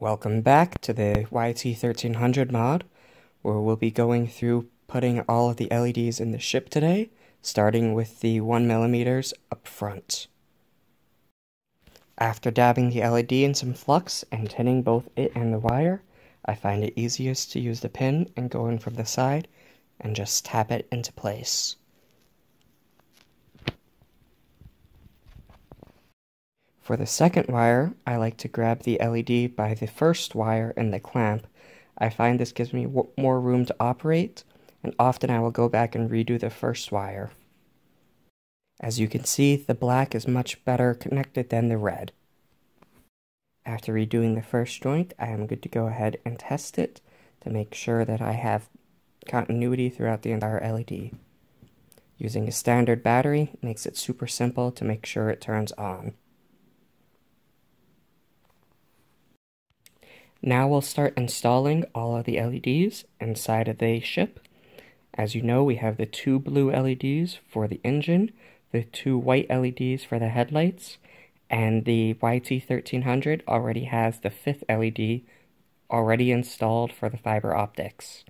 Welcome back to the YT1300 mod, where we'll be going through putting all of the LEDs in the ship today, starting with the 1mm up front. After dabbing the LED in some flux and tinning both it and the wire, I find it easiest to use the pen and go in from the side and just tap it into place. For the second wire, I like to grab the LED by the first wire in the clamp. I find this gives me more room to operate, and often I will go back and redo the first wire. As you can see, the black is much better connected than the red. After redoing the first joint, I am good to go ahead and test it to make sure that I have continuity throughout the entire LED. Using a standard battery makes it super simple to make sure it turns on. Now we'll start installing all of the LEDs inside of the ship. As you know, we have the two blue LEDs for the engine, the two white LEDs for the headlights, and the YT1300 already has the fifth LED already installed for the fiber optics.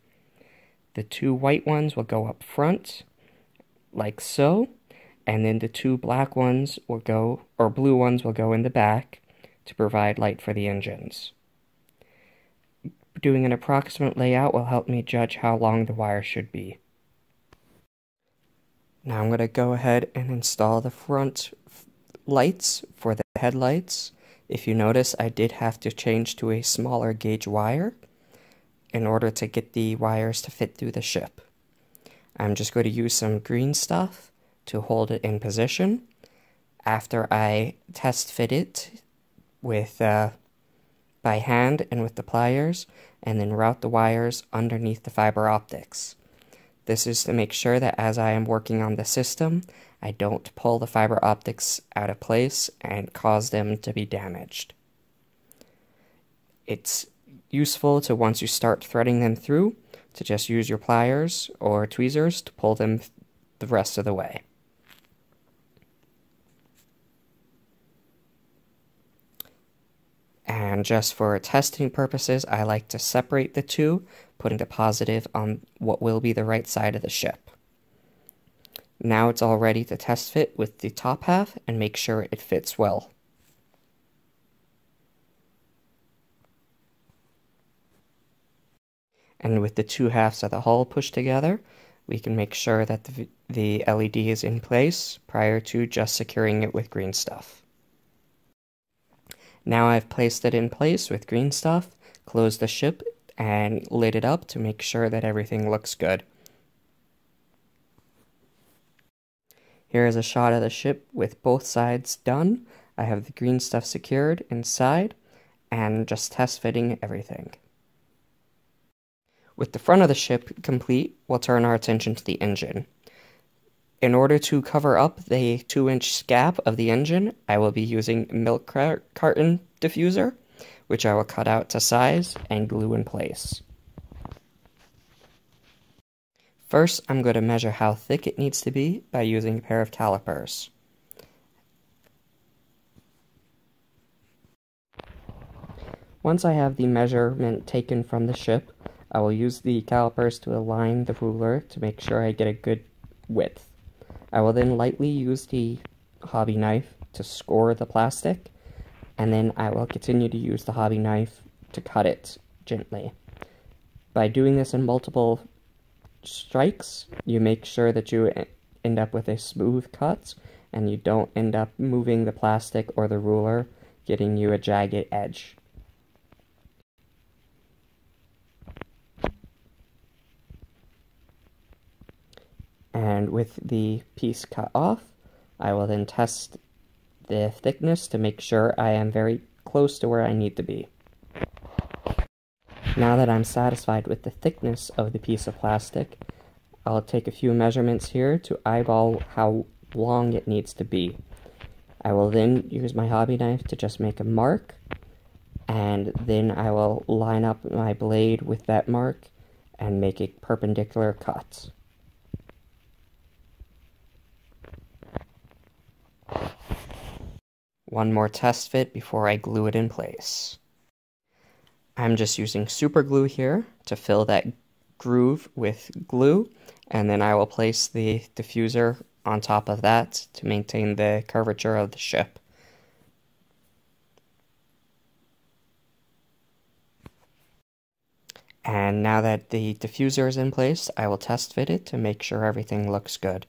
The two white ones will go up front, like so, and then the two black ones will go, or blue ones will go in the back to provide light for the engines. Doing an approximate layout will help me judge how long the wire should be. Now I'm going to go ahead and install the front lights for the headlights. If you notice, I did have to change to a smaller gauge wire in order to get the wires to fit through the ship. I'm just going to use some green stuff to hold it in position. After I test fit it with uh, by hand and with the pliers, and then route the wires underneath the fiber optics. This is to make sure that as I am working on the system, I don't pull the fiber optics out of place and cause them to be damaged. It's useful to once you start threading them through, to just use your pliers or tweezers to pull them the rest of the way. And just for testing purposes, I like to separate the two, putting the positive on what will be the right side of the ship. Now it's all ready to test fit with the top half and make sure it fits well. And with the two halves of the hull pushed together, we can make sure that the, the LED is in place prior to just securing it with green stuff. Now I've placed it in place with green stuff, closed the ship, and lit it up to make sure that everything looks good. Here is a shot of the ship with both sides done. I have the green stuff secured inside and just test fitting everything. With the front of the ship complete, we'll turn our attention to the engine. In order to cover up the 2 inch gap of the engine, I will be using milk carton diffuser, which I will cut out to size and glue in place. First, I'm going to measure how thick it needs to be by using a pair of calipers. Once I have the measurement taken from the ship, I will use the calipers to align the ruler to make sure I get a good width. I will then lightly use the hobby knife to score the plastic, and then I will continue to use the hobby knife to cut it gently. By doing this in multiple strikes, you make sure that you end up with a smooth cut, and you don't end up moving the plastic or the ruler, getting you a jagged edge. And with the piece cut off, I will then test the thickness to make sure I am very close to where I need to be. Now that I'm satisfied with the thickness of the piece of plastic, I'll take a few measurements here to eyeball how long it needs to be. I will then use my hobby knife to just make a mark, and then I will line up my blade with that mark and make a perpendicular cut. One more test fit before I glue it in place. I'm just using super glue here to fill that groove with glue and then I will place the diffuser on top of that to maintain the curvature of the ship. And now that the diffuser is in place, I will test fit it to make sure everything looks good.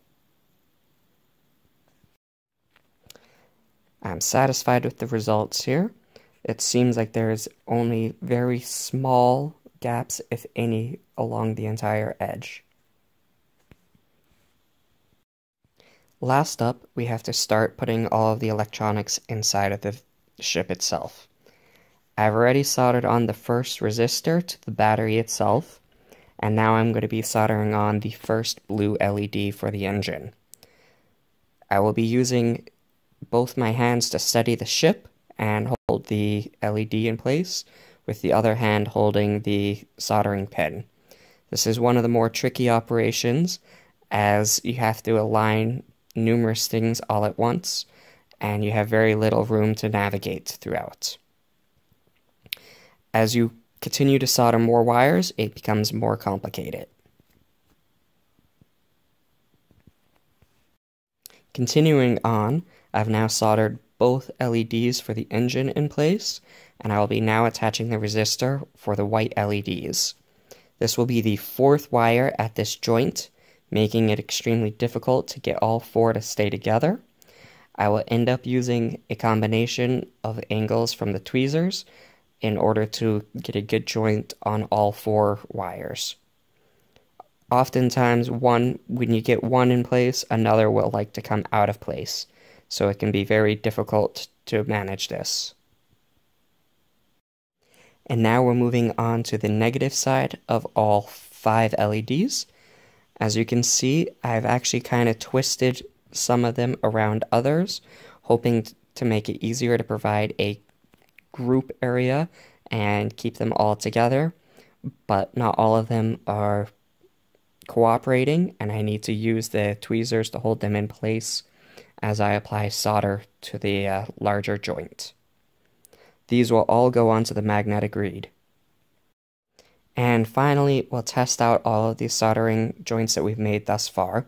I'm satisfied with the results here. It seems like there is only very small gaps, if any, along the entire edge. Last up, we have to start putting all of the electronics inside of the ship itself. I've already soldered on the first resistor to the battery itself, and now I'm going to be soldering on the first blue LED for the engine. I will be using both my hands to steady the ship and hold the LED in place, with the other hand holding the soldering pen. This is one of the more tricky operations, as you have to align numerous things all at once, and you have very little room to navigate throughout. As you continue to solder more wires, it becomes more complicated. Continuing on, I've now soldered both LEDs for the engine in place, and I will be now attaching the resistor for the white LEDs. This will be the fourth wire at this joint, making it extremely difficult to get all four to stay together. I will end up using a combination of angles from the tweezers in order to get a good joint on all four wires. Oftentimes, one when you get one in place, another will like to come out of place, so it can be very difficult to manage this. And now we're moving on to the negative side of all five LEDs. As you can see, I've actually kind of twisted some of them around others, hoping to make it easier to provide a group area and keep them all together, but not all of them are cooperating, and I need to use the tweezers to hold them in place as I apply solder to the uh, larger joint. These will all go onto the magnetic reed. And finally, we'll test out all of the soldering joints that we've made thus far.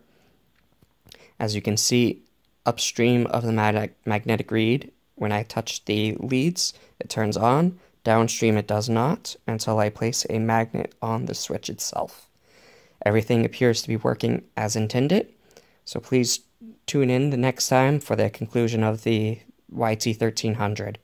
As you can see, upstream of the mag magnetic reed, when I touch the leads, it turns on. Downstream, it does not until I place a magnet on the switch itself. Everything appears to be working as intended, so please tune in the next time for the conclusion of the YT1300.